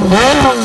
Amén.